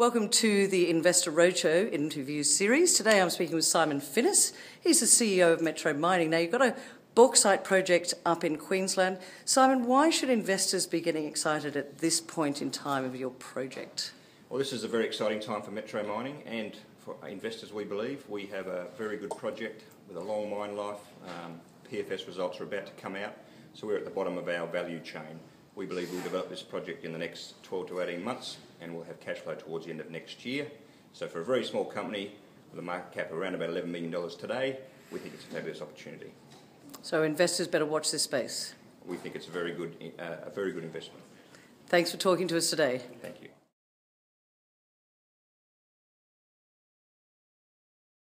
Welcome to the Investor Roadshow interview series. Today I'm speaking with Simon Finnis. He's the CEO of Metro Mining. Now, you've got a bauxite project up in Queensland. Simon, why should investors be getting excited at this point in time of your project? Well, this is a very exciting time for Metro Mining and for investors, we believe. We have a very good project with a long mine life. Um, PFS results are about to come out, so we're at the bottom of our value chain. We believe we'll develop this project in the next 12 to 18 months and we'll have cash flow towards the end of next year. So for a very small company with a market cap of around about $11 million today, we think it's a fabulous opportunity. So investors better watch this space. We think it's a very good, uh, a very good investment. Thanks for talking to us today. Thank you.